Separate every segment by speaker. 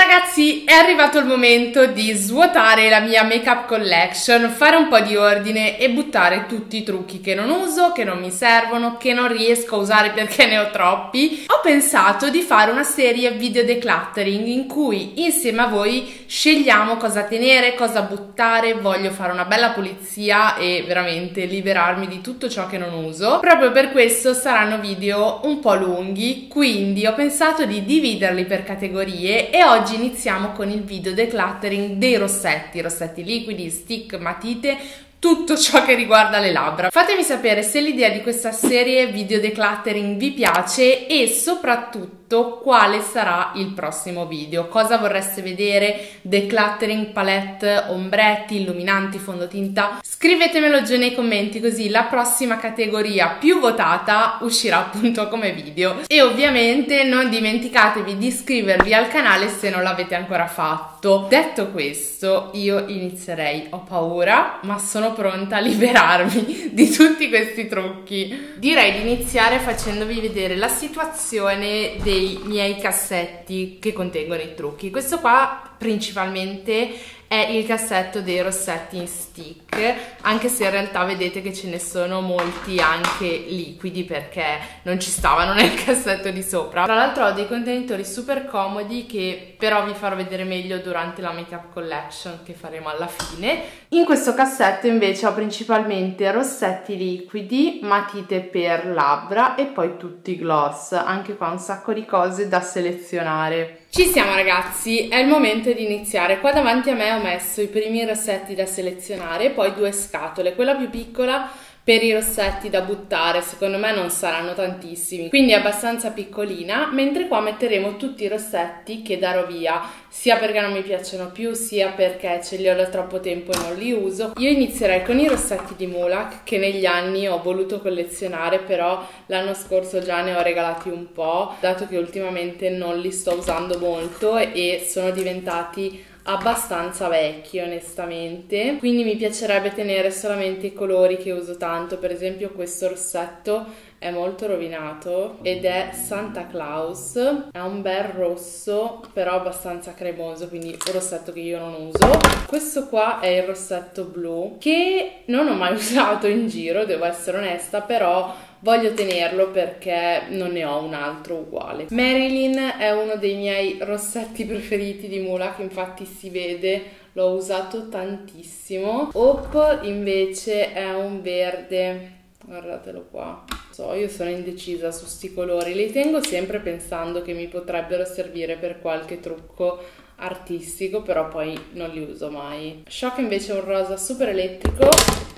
Speaker 1: ragazzi, è arrivato il momento di svuotare la mia makeup collection, fare un po' di ordine e buttare tutti i trucchi che non uso, che non mi servono, che non riesco a usare perché ne ho troppi. Ho pensato di fare una serie video decluttering in cui insieme a voi scegliamo cosa tenere, cosa buttare, voglio fare una bella pulizia e veramente liberarmi di tutto ciò che non uso. Proprio per questo saranno video un po' lunghi, quindi ho pensato di dividerli per categorie e oggi iniziamo con il video decluttering dei rossetti, rossetti liquidi, stick, matite, tutto ciò che riguarda le labbra. Fatemi sapere se l'idea di questa serie video decluttering vi piace e soprattutto quale sarà il prossimo video, cosa vorreste vedere, decluttering, palette, ombretti, illuminanti, fondotinta. Scrivetemelo giù nei commenti così la prossima categoria più votata uscirà appunto come video. E ovviamente non dimenticatevi di iscrivervi al canale se non l'avete ancora fatto. Detto questo, io inizierei, ho paura, ma sono pronta a liberarmi di tutti questi trucchi. Direi di iniziare facendovi vedere la situazione dei miei cassetti che contengono i trucchi. Questo qua principalmente è il cassetto dei rossetti in stick, anche se in realtà vedete che ce ne sono molti anche liquidi perché non ci stavano nel cassetto di sopra. Tra l'altro ho dei contenitori super comodi che però vi farò vedere meglio durante la makeup collection che faremo alla fine. In questo cassetto invece ho principalmente rossetti liquidi, matite per labbra e poi tutti gloss, anche qua un sacco di cose da selezionare. Ci siamo ragazzi, è il momento di iniziare. Qua davanti a me ho messo i primi rossetti da selezionare e poi due scatole. Quella più piccola per i rossetti da buttare, secondo me non saranno tantissimi, quindi è abbastanza piccolina, mentre qua metteremo tutti i rossetti che darò via, sia perché non mi piacciono più, sia perché ce li ho da troppo tempo e non li uso. Io inizierei con i rossetti di Mulak, che negli anni ho voluto collezionare, però l'anno scorso già ne ho regalati un po', dato che ultimamente non li sto usando molto e sono diventati abbastanza vecchi onestamente. Quindi mi piacerebbe tenere solamente i colori che uso tanto. Per esempio questo rossetto è molto rovinato ed è Santa Claus. È un bel rosso però abbastanza cremoso quindi un rossetto che io non uso. Questo qua è il rossetto blu che non ho mai usato in giro devo essere onesta però voglio tenerlo perché non ne ho un altro uguale. Marilyn è uno dei miei rossetti preferiti di Mula che infatti si vede, l'ho usato tantissimo. Hope invece è un verde, guardatelo qua. So, io sono indecisa su sti colori, li tengo sempre pensando che mi potrebbero servire per qualche trucco artistico, però poi non li uso mai. Shock invece è un rosa super elettrico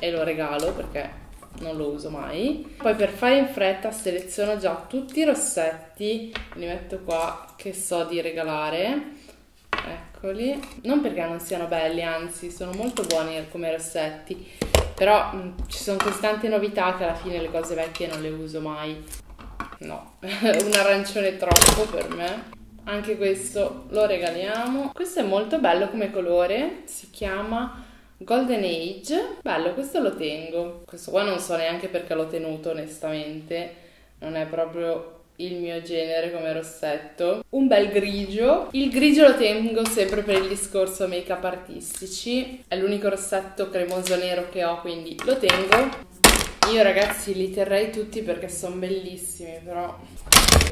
Speaker 1: e lo regalo perché non lo uso mai. Poi per fare in fretta seleziono già tutti i rossetti, li metto qua che so di regalare. Eccoli. Non perché non siano belli, anzi sono molto buoni come rossetti, però mh, mm, ci sono così tante novità che alla fine le cose vecchie non le uso mai. No, un arancione troppo per me. Anche questo lo regaliamo. Questo è molto bello come colore, si chiama Golden Age, bello, questo lo tengo. Questo qua non so neanche perché l'ho tenuto onestamente, non è proprio il mio genere come rossetto. Un bel grigio. Il grigio lo tengo sempre per il discorso make-up artistici. È l'unico rossetto cremoso nero che ho, quindi lo tengo. Io ragazzi li terrei tutti perché sono bellissimi, però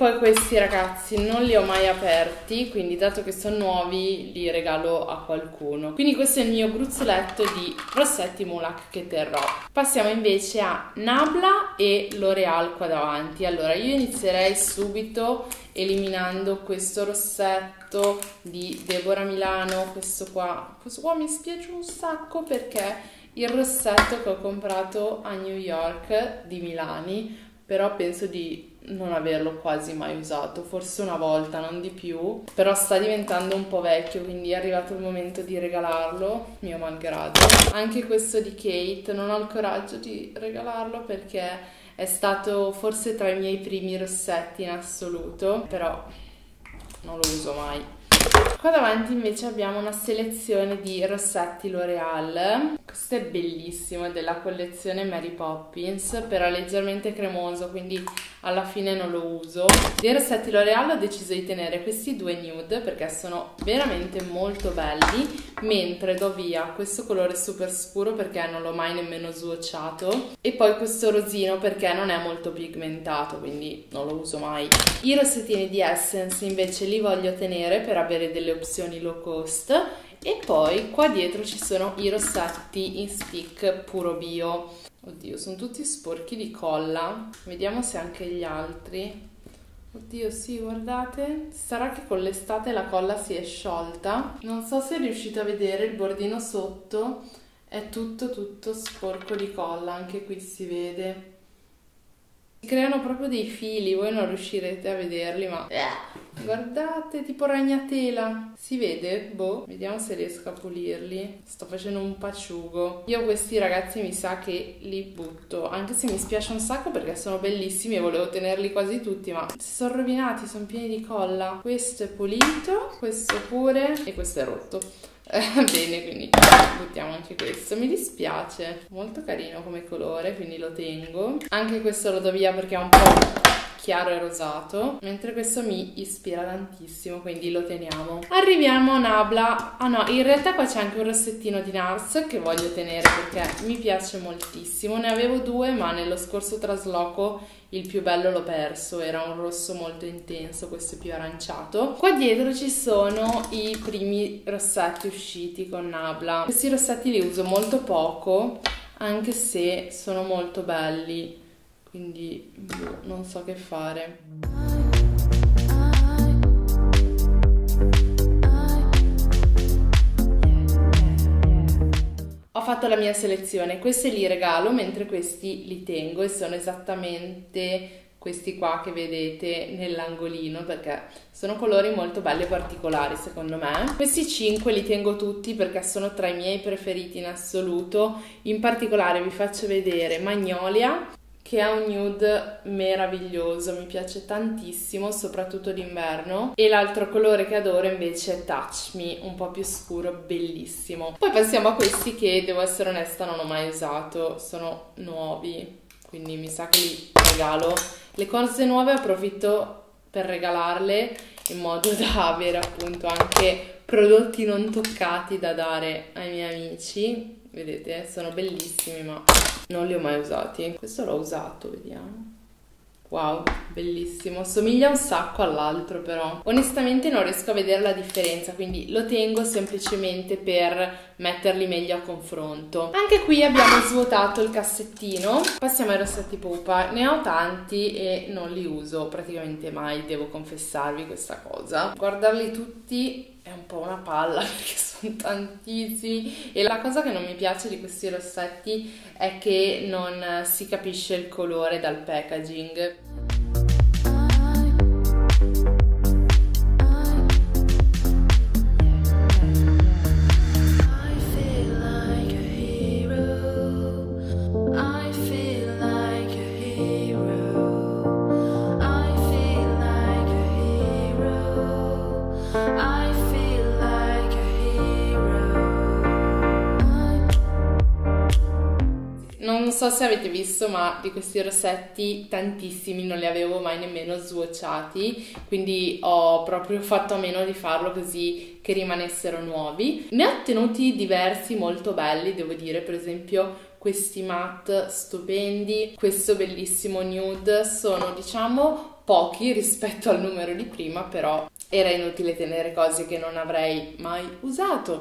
Speaker 1: poi questi ragazzi non li ho mai aperti, quindi dato che sono nuovi li regalo a qualcuno. Quindi questo è il mio gruzzoletto di rossetti Mulak che terrò. Passiamo invece a Nabla e L'Oreal qua davanti. Allora io inizierei subito eliminando questo rossetto di Deborah Milano, questo qua. Questo qua mi spiace un sacco perché il rossetto che ho comprato a New York di Milani, però penso di non averlo quasi mai usato, forse una volta, non di più, però sta diventando un po' vecchio, quindi è arrivato il momento di regalarlo, mio malgrado. Anche questo di Kate, non ho il coraggio di regalarlo perché è stato forse tra i miei primi rossetti in assoluto, però non lo uso mai. Qua davanti invece abbiamo una selezione di rossetti L'Oreal. Questo è bellissimo, è della collezione Mary Poppins, però leggermente cremoso, quindi alla fine non lo uso. Dei rossetti L'Oreal ho deciso di tenere questi due nude perché sono veramente molto belli, mentre do via questo colore super scuro perché non l'ho mai nemmeno swatchato e poi questo rosino perché non è molto pigmentato, quindi non lo uso mai. I rossettini di Essence invece li voglio tenere per avere delle opzioni low cost e poi qua dietro ci sono i rossetti in stick puro bio oddio sono tutti sporchi di colla. Vediamo se anche gli altri. Oddio sì guardate. Sarà che con l'estate la colla si è sciolta. Non so se riuscite a vedere il bordino sotto è tutto tutto sporco di colla. Anche qui si vede si creano proprio dei fili, voi non riuscirete a vederli, ma eh, guardate, tipo ragnatela. Si vede? Boh, vediamo se riesco a pulirli. Sto facendo un paciugo. Io questi ragazzi mi sa che li butto, anche se mi spiace un sacco perché sono bellissimi e volevo tenerli quasi tutti, ma si sono rovinati, sono pieni di colla. Questo è pulito, questo pure e questo è rotto. Bene, quindi buttiamo anche questo. Mi dispiace, molto carino come colore, quindi lo tengo. Anche questo lo do via perché è un po' chiaro e rosato, mentre questo mi ispira tantissimo, quindi lo teniamo. Arriviamo a Nabla. Ah no, in realtà qua c'è anche un rossettino di NARS che voglio tenere perché mi piace moltissimo. Ne avevo due, ma nello scorso trasloco il più bello l'ho perso, era un rosso molto intenso, questo è più aranciato. Qua dietro ci sono i primi rossetti usciti con Nabla. Questi rossetti li uso molto poco, anche se sono molto belli, quindi boh, non so che fare. Ho fatto la mia selezione, questi li regalo mentre questi li tengo e sono esattamente questi qua che vedete nell'angolino perché sono colori molto belli e particolari secondo me. Questi 5 li tengo tutti perché sono tra i miei preferiti in assoluto, in particolare vi faccio vedere Magnolia che è un nude meraviglioso, mi piace tantissimo, soprattutto d'inverno. E l'altro colore che adoro invece è Touch Me, un po' più scuro, bellissimo. Poi passiamo a questi che, devo essere onesta, non ho mai usato, sono nuovi, quindi mi sa che li regalo. Le cose nuove approfitto per regalarle in modo da avere appunto anche prodotti non toccati da dare ai miei amici vedete sono bellissimi ma non li ho mai usati questo l'ho usato vediamo Wow, bellissimo, somiglia un sacco all'altro però. Onestamente non riesco a vedere la differenza, quindi lo tengo semplicemente per metterli meglio a confronto. Anche qui abbiamo svuotato il cassettino. Passiamo ai rossetti pupa. Ne ho tanti e non li uso praticamente mai, devo confessarvi questa cosa. Guardarli tutti è un po' una palla perché sono tantissimi e la cosa che non mi piace di questi rossetti è che non si capisce il colore dal packaging. Se avete visto, ma di questi rossetti tantissimi non li avevo mai nemmeno swatchati, quindi ho proprio fatto a meno di farlo così che rimanessero nuovi. Ne ho ottenuti diversi molto belli, devo dire, per esempio questi matte stupendi, questo bellissimo nude, sono diciamo pochi rispetto al numero di prima, però era inutile tenere cose che non avrei mai usato.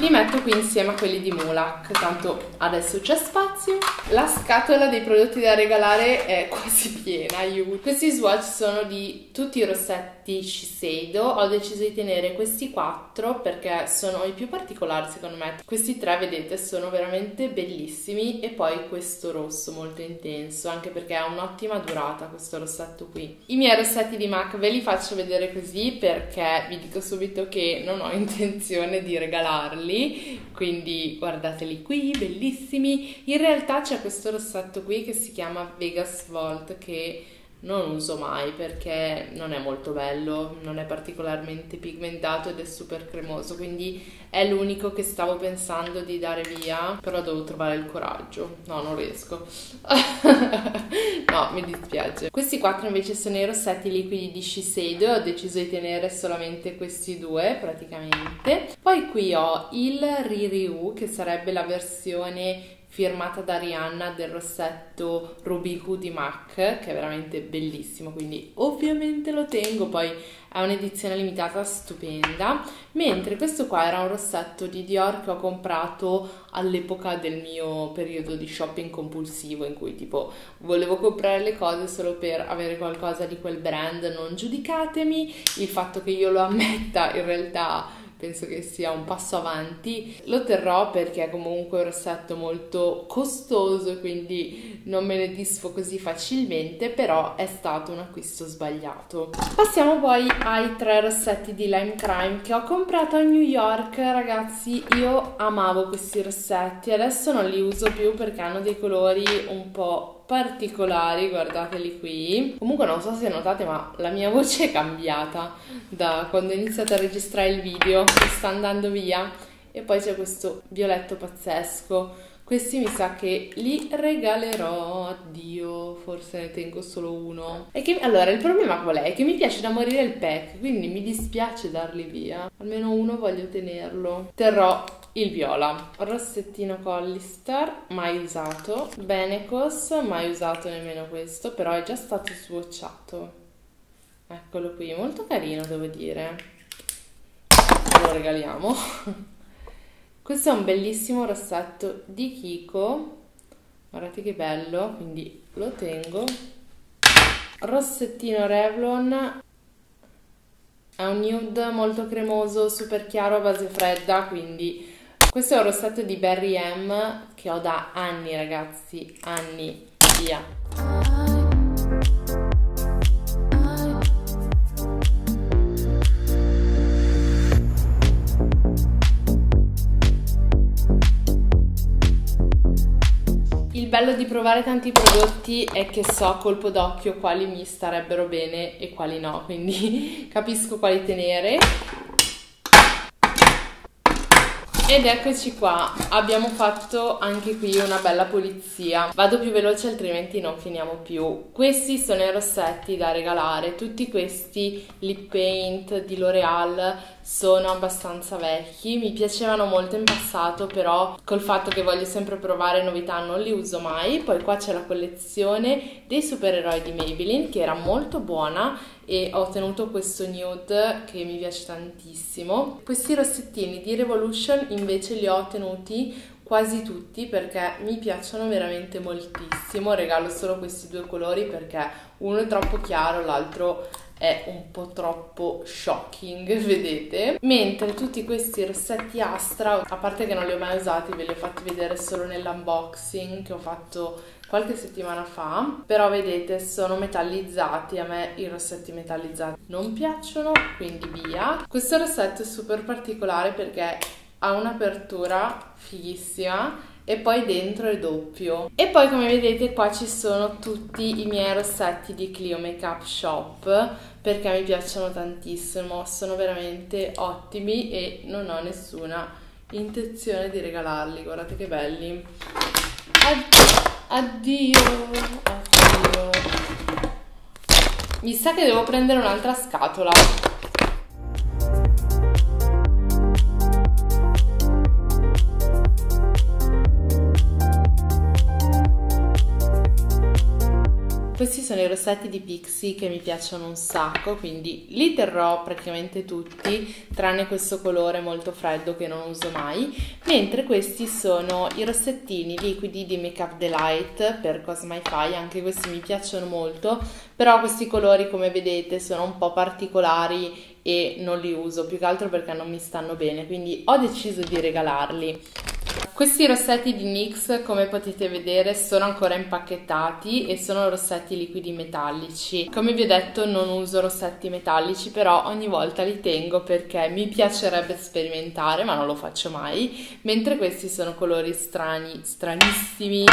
Speaker 1: Li metto qui insieme a quelli di Mulak, tanto adesso c'è spazio. La scatola dei prodotti da regalare è quasi piena, aiuto. Questi swatch sono di tutti i rossetti Shiseido, ho deciso di tenere questi quattro perché sono i più particolari secondo me. Questi tre, vedete, sono veramente bellissimi e poi questo rosso molto intenso, anche perché ha un'ottima durata questo rossetto qui. I miei rossetti di MAC ve li faccio vedere così perché vi dico subito che non ho intenzione di regalarli quindi guardateli qui, bellissimi. In realtà c'è questo rossetto qui che si chiama Vegas Volt che non uso mai perché non è molto bello, non è particolarmente pigmentato ed è super cremoso, quindi è l'unico che stavo pensando di dare via, però devo trovare il coraggio. No, non riesco. no, mi dispiace. Questi quattro invece sono i rossetti liquidi di Shiseido, ho deciso di tenere solamente questi due praticamente. Poi qui ho il Ririu che sarebbe la versione firmata da Rihanna del rossetto Ruby Hood di MAC che è veramente bellissimo quindi ovviamente lo tengo poi è un'edizione limitata stupenda. Mentre questo qua era un rossetto di Dior che ho comprato all'epoca del mio periodo di shopping compulsivo in cui tipo volevo comprare le cose solo per avere qualcosa di quel brand non giudicatemi. Il fatto che io lo ammetta in realtà penso che sia un passo avanti. Lo terrò perché è comunque un rossetto molto costoso, quindi non me ne disfo così facilmente, però è stato un acquisto sbagliato. Passiamo poi ai tre rossetti di Lime Crime che ho comprato a New York. Ragazzi, io amavo questi rossetti, adesso non li uso più perché hanno dei colori un po' particolari, guardateli qui. Comunque non so se notate, ma la mia voce è cambiata da quando ho iniziato a registrare il video, sta andando via. E poi c'è questo violetto pazzesco. Questi mi sa che li regalerò. Addio, forse ne tengo solo uno. E che, allora, il problema qual è? Che mi piace da morire il pack, quindi mi dispiace darli via. Almeno uno voglio tenerlo. Terrò il viola, rossettino Collistar, mai usato, Benecos, mai usato nemmeno questo, però è già stato swatchato. Eccolo qui, molto carino devo dire. Lo regaliamo. Questo è un bellissimo rossetto di Kiko, guardate che bello, quindi lo tengo. Rossettino Revlon è un nude molto cremoso, super chiaro a base fredda, quindi questo è un rossetto di Berry M che ho da anni ragazzi, anni, via. Bello di provare tanti prodotti è che so colpo d'occhio quali mi starebbero bene e quali no, quindi capisco quali tenere ed eccoci qua, abbiamo fatto anche qui una bella pulizia. Vado più veloce altrimenti non finiamo più. Questi sono i rossetti da regalare, tutti questi lip paint di L'Oreal sono abbastanza vecchi, mi piacevano molto in passato però col fatto che voglio sempre provare novità non li uso mai. Poi qua c'è la collezione dei supereroi di Maybelline che era molto buona e ho ottenuto questo nude che mi piace tantissimo. Questi rossettini di Revolution invece li ho ottenuti quasi tutti perché mi piacciono veramente moltissimo. Regalo solo questi due colori perché uno è troppo chiaro, l'altro è un po' troppo shocking, vedete? Mentre tutti questi rossetti Astra, a parte che non li ho mai usati, ve li ho fatti vedere solo nell'unboxing che ho fatto qualche settimana fa, però vedete sono metallizzati, a me i rossetti metallizzati non piacciono, quindi via. Questo rossetto è super particolare perché ha un'apertura fighissima e poi dentro è doppio e poi come vedete qua ci sono tutti i miei rossetti di Clio Makeup Shop perché mi piacciono tantissimo sono veramente ottimi e non ho nessuna intenzione di regalarli guardate che belli. Addio addio. Mi sa che devo prendere un'altra scatola Questi sono i rossetti di Pixie che mi piacciono un sacco, quindi li terrò praticamente tutti, tranne questo colore molto freddo che non uso mai, mentre questi sono i rossettini liquidi di Makeup Delight per Cosmify, anche questi mi piacciono molto, però questi colori come vedete sono un po' particolari e non li uso, più che altro perché non mi stanno bene, quindi ho deciso di regalarli. Questi rossetti di NYX, come potete vedere, sono ancora impacchettati e sono rossetti liquidi metallici. Come vi ho detto non uso rossetti metallici, però ogni volta li tengo perché mi piacerebbe sperimentare, ma non lo faccio mai. Mentre questi sono colori strani, stranissimi,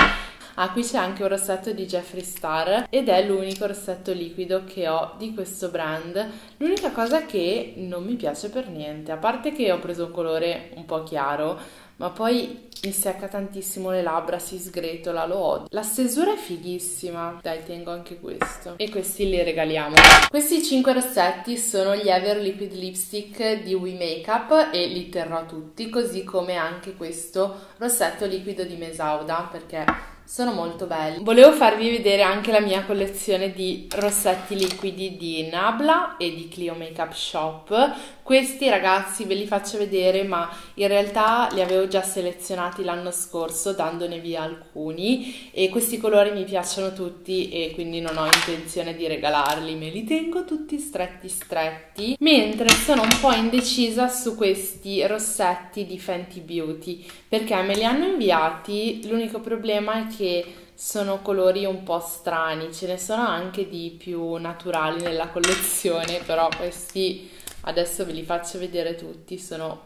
Speaker 1: Ah, qui c'è anche un rossetto di Jeffree Star ed è l'unico rossetto liquido che ho di questo brand. L'unica cosa che non mi piace per niente, a parte che ho preso un colore un po' chiaro, ma poi mi secca tantissimo le labbra, si sgretola, lo odio. La stesura è fighissima, dai tengo anche questo e questi li regaliamo. Questi 5 rossetti sono gli Ever Liquid Lipstick di We Makeup e li terrò tutti, così come anche questo rossetto liquido di Mesauda perché sono molto belli. Volevo farvi vedere anche la mia collezione di rossetti liquidi di Nabla e di Clio Makeup Shop. Questi ragazzi ve li faccio vedere, ma in realtà li avevo già selezionati l'anno scorso dandone via alcuni e questi colori mi piacciono tutti e quindi non ho intenzione di regalarli, me li tengo tutti stretti stretti. Mentre sono un po' indecisa su questi rossetti di Fenty Beauty perché me li hanno inviati, l'unico problema è che sono colori un po' strani, ce ne sono anche di più naturali nella collezione, però questi adesso ve li faccio vedere tutti, sono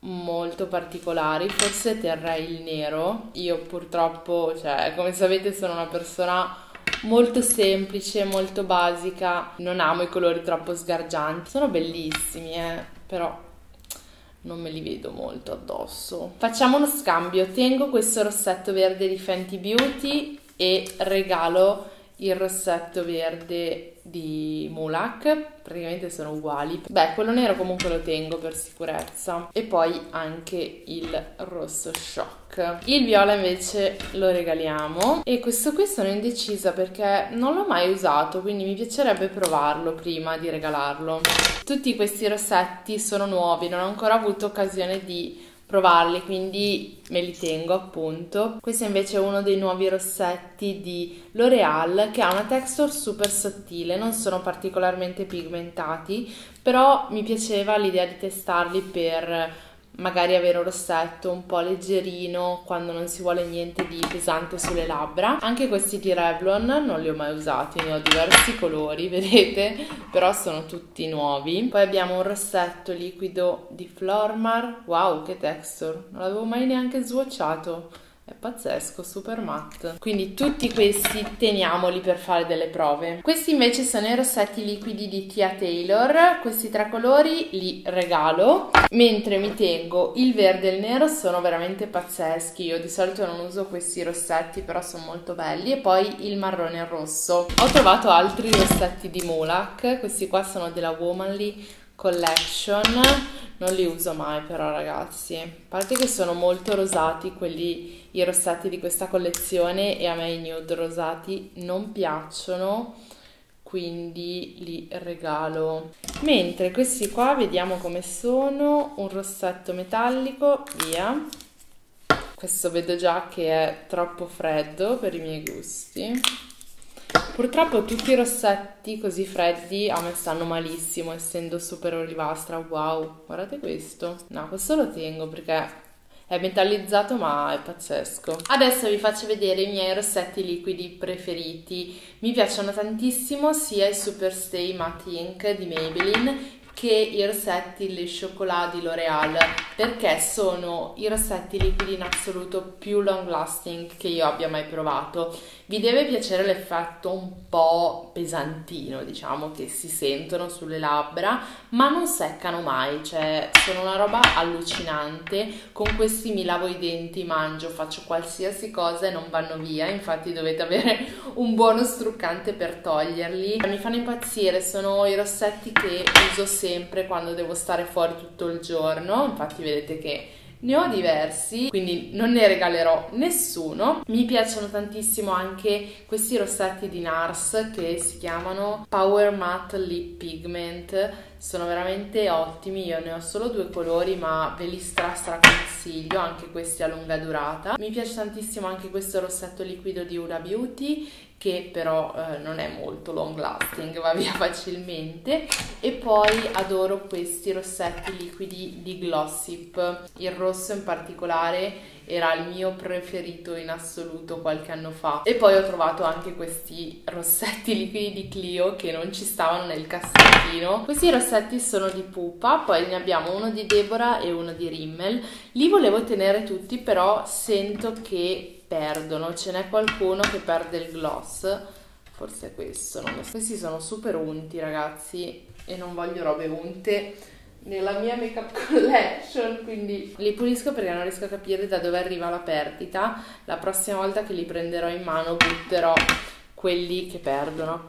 Speaker 1: molto particolari, forse terrei il nero, io purtroppo, cioè come sapete sono una persona molto semplice, molto basica, non amo i colori troppo sgargianti, sono bellissimi eh, però non me li vedo molto addosso. Facciamo uno scambio, tengo questo rossetto verde di Fenty Beauty e regalo il rossetto verde di Mulak, praticamente sono uguali. Beh, quello nero comunque lo tengo per sicurezza. E poi anche il rosso shock. Il viola invece lo regaliamo. E questo qui sono indecisa perché non l'ho mai usato, quindi mi piacerebbe provarlo prima di regalarlo. Tutti questi rossetti sono nuovi, non ho ancora avuto occasione di provarli, quindi me li tengo appunto. Questo invece è uno dei nuovi rossetti di L'Oreal che ha una texture super sottile, non sono particolarmente pigmentati, però mi piaceva l'idea di testarli per magari avere un rossetto un po' leggerino quando non si vuole niente di pesante sulle labbra. Anche questi di Revlon non li ho mai usati, ne ho diversi colori, vedete? Però sono tutti nuovi. Poi abbiamo un rossetto liquido di Flormar. Wow, che texture! Non l'avevo mai neanche swatchato. È pazzesco, super matte. Quindi tutti questi teniamoli per fare delle prove. Questi invece sono i rossetti liquidi di Tia Taylor. Questi tre colori li regalo. Mentre mi tengo il verde e il nero sono veramente pazzeschi. Io di solito non uso questi rossetti, però sono molto belli. E poi il marrone e il rosso. Ho trovato altri rossetti di Mulak. Questi qua sono della Womanly Collection non li uso mai però ragazzi. A parte che sono molto rosati quelli i rossetti di questa collezione e a me i nude rosati non piacciono quindi li regalo. Mentre questi qua vediamo come sono. Un rossetto metallico via. Questo vedo già che è troppo freddo per i miei gusti Purtroppo tutti i rossetti così freddi a me stanno malissimo, essendo super olivastra. Wow, guardate questo. No, questo lo tengo perché è metallizzato ma è pazzesco. Adesso vi faccio vedere i miei rossetti liquidi preferiti. Mi piacciono tantissimo sia i Super Stay Matte Ink di Maybelline che i rossetti Le Chocolat di L'Oreal perché sono i rossetti liquidi in assoluto più long lasting che io abbia mai provato. Vi deve piacere l'effetto un po' pesantino, diciamo, che si sentono sulle labbra, ma non seccano mai, cioè sono una roba allucinante. Con questi mi lavo i denti, mangio, faccio qualsiasi cosa e non vanno via, infatti dovete avere un buono struccante per toglierli. Mi fanno impazzire, sono i rossetti che uso sempre quando devo stare fuori tutto il giorno, infatti vedete che ne ho diversi, quindi non ne regalerò nessuno. Mi piacciono tantissimo anche questi rossetti di NARS che si chiamano Power Matte Lip Pigment. Sono veramente ottimi, io ne ho solo due colori ma ve li stra stra consiglio, anche questi a lunga durata. Mi piace tantissimo anche questo rossetto liquido di Ura Beauty che però eh, non è molto long lasting, va via facilmente e poi adoro questi rossetti liquidi di Glossip, il rosso in particolare era il mio preferito in assoluto qualche anno fa. E poi ho trovato anche questi rossetti liquidi di Clio che non ci stavano nel cassettino questi rossetti sono di pupa poi ne abbiamo uno di Deborah e uno di Rimmel. Li volevo tenere tutti però sento che perdono, ce n'è qualcuno che perde il gloss, forse è questo, non so. questi sono super unti ragazzi e non voglio robe unte nella mia makeup collection, quindi li pulisco perché non riesco a capire da dove arriva la perdita. La prossima volta che li prenderò in mano butterò quelli che perdono.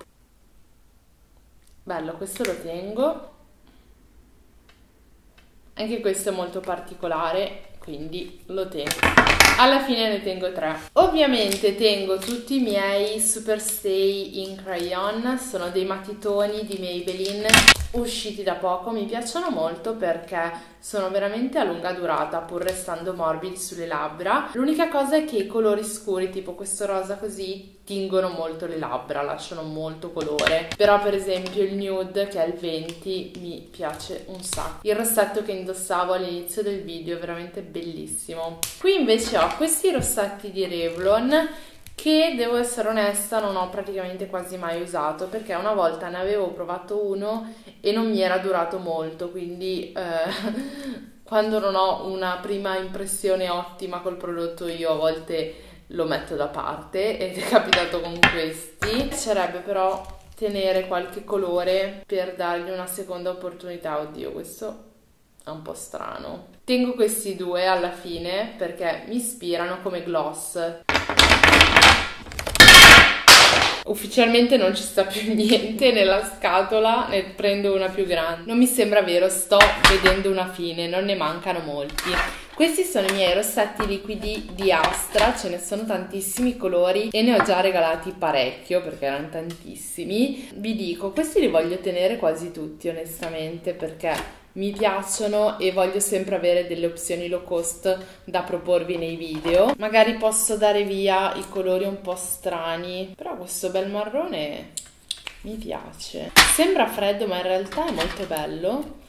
Speaker 1: Bello, questo lo tengo. Anche questo è molto particolare, quindi lo tengo. Alla fine ne tengo tre. Ovviamente tengo tutti i miei super stay in crayon sono dei matitoni di Maybelline usciti da poco mi piacciono molto perché sono veramente a lunga durata pur restando morbidi sulle labbra. L'unica cosa è che i colori scuri tipo questo rosa così tingono molto le labbra lasciano molto colore. Però per esempio il nude che è il 20 mi piace un sacco. Il rossetto che indossavo all'inizio del video è veramente bellissimo. Qui invece ho questi rossetti di Revlon che devo essere onesta non ho praticamente quasi mai usato perché una volta ne avevo provato uno e non mi era durato molto quindi eh, quando non ho una prima impressione ottima col prodotto io a volte lo metto da parte ed è capitato con questi piacerebbe però tenere qualche colore per dargli una seconda opportunità oddio questo è un po' strano tengo questi due alla fine perché mi ispirano come gloss Ufficialmente non ci sta più niente nella scatola, ne prendo una più grande. Non mi sembra vero, sto vedendo una fine, non ne mancano molti. Questi sono i miei rossetti liquidi di Astra, ce ne sono tantissimi colori e ne ho già regalati parecchio perché erano tantissimi. Vi dico, questi li voglio tenere quasi tutti onestamente perché mi piacciono e voglio sempre avere delle opzioni low cost da proporvi nei video. Magari posso dare via i colori un po' strani, però questo bel marrone mi piace. Sembra freddo ma in realtà è molto bello.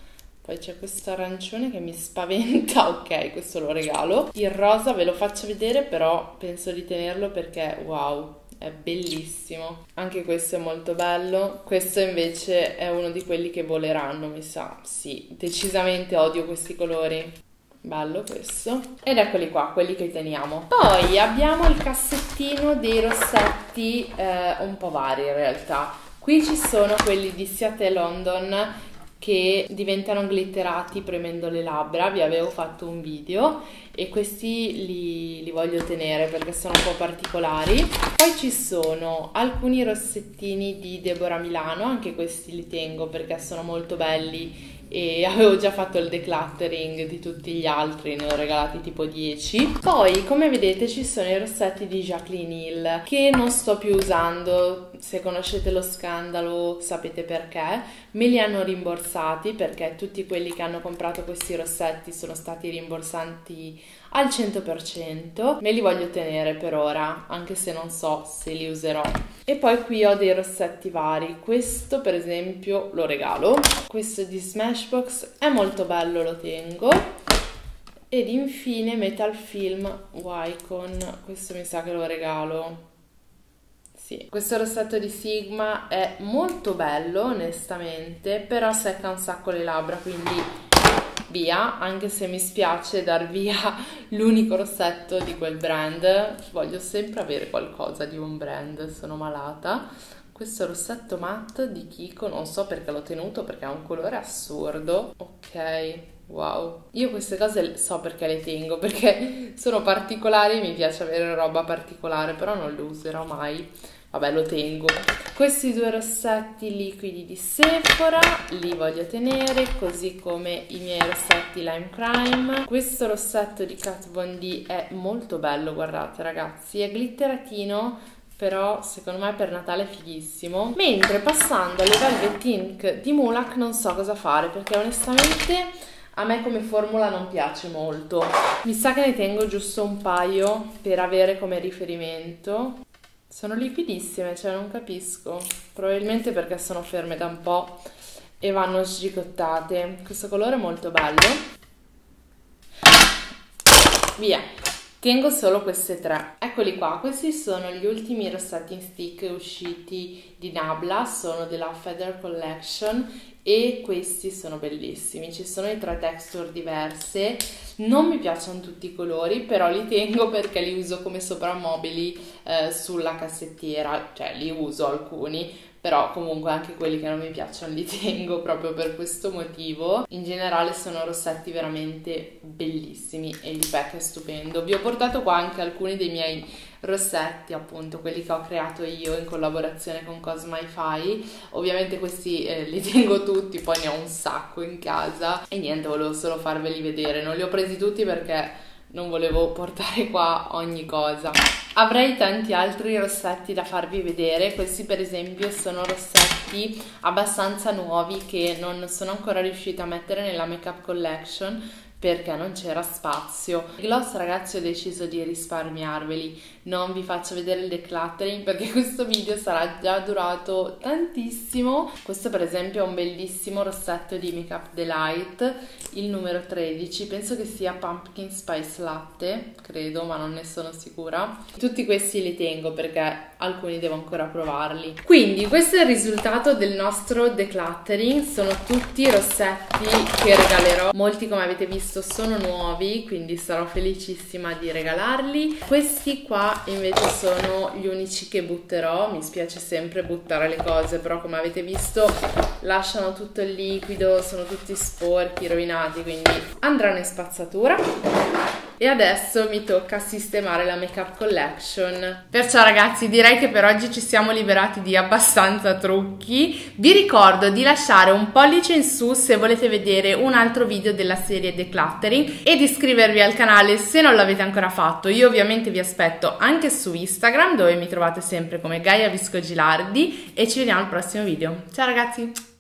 Speaker 1: Poi c'è questo arancione che mi spaventa, ok, questo lo regalo. Il rosa ve lo faccio vedere, però penso di tenerlo perché wow, è bellissimo. Anche questo è molto bello. Questo invece è uno di quelli che voleranno, mi sa. Sì, decisamente odio questi colori. Bello questo. Ed eccoli qua, quelli che teniamo. Poi abbiamo il cassettino dei rossetti eh, un po' vari in realtà. Qui ci sono quelli di Seattle London che diventano glitterati premendo le labbra, vi avevo fatto un video e questi li, li, voglio tenere perché sono un po' particolari. Poi ci sono alcuni rossettini di Deborah Milano, anche questi li tengo perché sono molto belli e avevo già fatto il decluttering di tutti gli altri, ne ho regalati tipo 10. Poi, come vedete, ci sono i rossetti di Jacqueline Hill che non sto più usando, se conoscete lo scandalo sapete perché. Me li hanno rimborsati perché tutti quelli che hanno comprato questi rossetti sono stati rimborsati al 100%. Me li voglio tenere per ora, anche se non so se li userò. E poi qui ho dei rossetti vari. Questo per esempio lo regalo. Questo di Smashbox è molto bello, lo tengo. Ed infine Metal Film Wycon. Questo mi sa che lo regalo. Sì, questo rossetto di Sigma è molto bello onestamente, però secca un sacco le labbra, quindi via, anche se mi spiace dar via l'unico rossetto di quel brand, voglio sempre avere qualcosa di un brand, sono malata. Questo rossetto matte di Kiko, non so perché l'ho tenuto perché ha un colore assurdo. Ok, wow. Io queste cose so perché le tengo, perché sono particolari, mi piace avere roba particolare, però non le userò mai vabbè lo tengo. Questi due rossetti liquidi di Sephora li voglio tenere così come i miei rossetti Lime Crime. Questo rossetto di Kat Von D è molto bello guardate ragazzi. È glitteratino però secondo me per Natale è fighissimo. Mentre passando alle Velvet Ink di Mulak non so cosa fare perché onestamente a me come formula non piace molto. Mi sa che ne tengo giusto un paio per avere come riferimento sono liquidissime, cioè non capisco. Probabilmente perché sono ferme da un po' e vanno sgicottate. Questo colore è molto bello. Via. Tengo solo queste tre. Ecco Eccoli qua, questi sono gli ultimi rossetti in stick usciti di Nabla, sono della Feather Collection e questi sono bellissimi, ci sono di tre texture diverse, non mi piacciono tutti i colori, però li tengo perché li uso come soprammobili eh, sulla cassettiera, cioè li uso alcuni, però comunque anche quelli che non mi piacciono li tengo proprio per questo motivo. In generale sono rossetti veramente bellissimi e il pack è stupendo. Vi ho portato qua anche alcuni dei miei rossetti, appunto quelli che ho creato io in collaborazione con Cosmify. Ovviamente questi eh, li tengo tutti, poi ne ho un sacco in casa e niente, volevo solo farveli vedere. Non li ho presi tutti perché non volevo portare qua ogni cosa. Avrei tanti altri rossetti da farvi vedere, questi per esempio sono rossetti abbastanza nuovi che non sono ancora riuscita a mettere nella Makeup Collection perché non c'era spazio. I gloss ragazzi ho deciso di risparmiarveli, non vi faccio vedere il decluttering perché questo video sarà già durato tantissimo. Questo per esempio è un bellissimo rossetto di Makeup Delight, il numero 13, penso che sia Pumpkin Spice Latte, credo ma non ne sono sicura. Tutti questi li tengo perché alcuni devo ancora provarli. Quindi questo è il risultato del nostro decluttering, sono tutti rossetti che regalerò, molti come avete visto sono nuovi, quindi sarò felicissima di regalarli. Questi qua invece sono gli unici che butterò, mi spiace sempre buttare le cose, però come avete visto lasciano tutto il liquido, sono tutti sporchi, rovinati, quindi andranno in spazzatura. E adesso mi tocca sistemare la makeup collection. Perciò ragazzi direi che per oggi ci siamo liberati di abbastanza trucchi. Vi ricordo di lasciare un pollice in su se volete vedere un altro video della serie Decluttering e di iscrivervi al canale se non l'avete ancora fatto. Io ovviamente vi aspetto anche su Instagram dove mi trovate sempre come Gaia Visco Gilardi e ci vediamo al prossimo video. Ciao ragazzi!